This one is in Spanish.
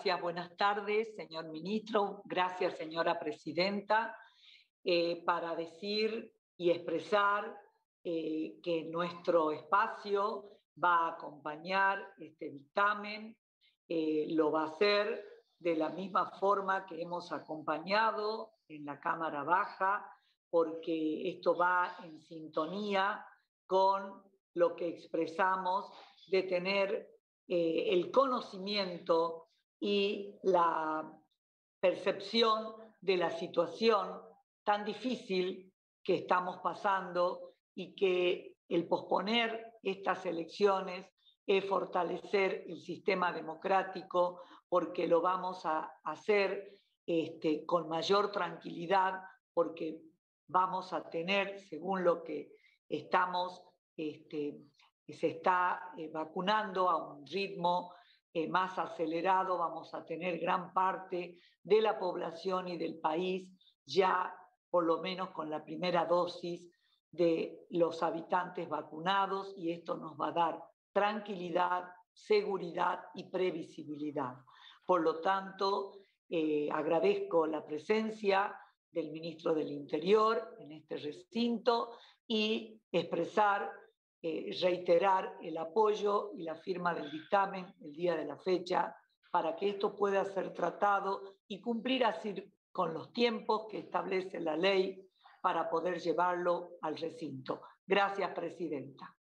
Gracias, buenas tardes, señor ministro. Gracias, señora presidenta, eh, para decir y expresar eh, que nuestro espacio va a acompañar este dictamen, eh, lo va a hacer de la misma forma que hemos acompañado en la Cámara Baja, porque esto va en sintonía con lo que expresamos de tener el conocimiento y la percepción de la situación tan difícil que estamos pasando y que el posponer estas elecciones es fortalecer el sistema democrático porque lo vamos a hacer este, con mayor tranquilidad, porque vamos a tener, según lo que estamos, este, se está eh, vacunando a un ritmo eh, más acelerado, vamos a tener gran parte de la población y del país ya por lo menos con la primera dosis de los habitantes vacunados y esto nos va a dar tranquilidad, seguridad y previsibilidad. Por lo tanto, eh, agradezco la presencia del ministro del Interior en este recinto y expresar, eh, reiterar el apoyo y la firma del dictamen el día de la fecha para que esto pueda ser tratado y cumplir así con los tiempos que establece la ley para poder llevarlo al recinto. Gracias, Presidenta.